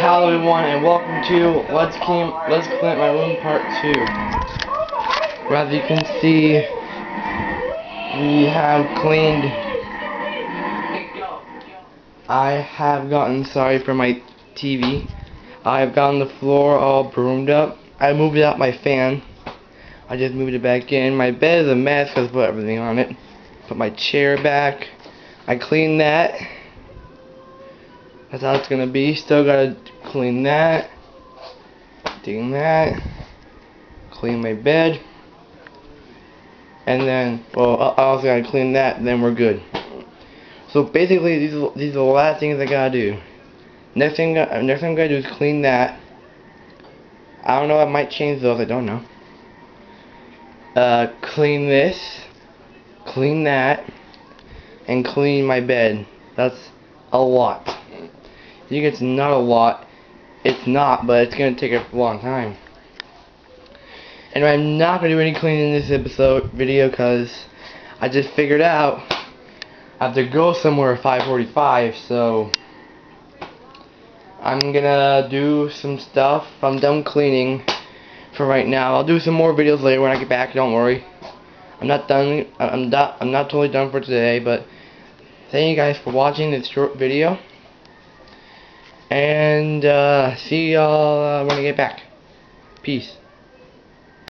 Hello everyone and welcome to Let's Clean Let's Clean My Room Part 2. As you can see we have cleaned I have gotten sorry for my TV. I have gotten the floor all broomed up. I moved out my fan. I just moved it back in. My bed is a mess because I put everything on it. Put my chair back. I cleaned that. That's how it's gonna be. Still gotta clean that. Doing that. Clean my bed. And then, well, I also gotta clean that. Then we're good. So basically, these are, these are the last things I gotta do. Next thing, next thing I'm gonna do is clean that. I don't know. I might change those. I don't know. Uh, clean this. Clean that. And clean my bed. That's a lot. Think it's not a lot. It's not, but it's going to take a long time. And I'm not going to do any cleaning in this episode video because I just figured out I have to go somewhere at 5.45, so I'm going to do some stuff. I'm done cleaning for right now. I'll do some more videos later when I get back, don't worry. I'm not done, I'm not, I'm not totally done for today, but thank you guys for watching this short video. And uh, see y'all uh, when I get back. Peace.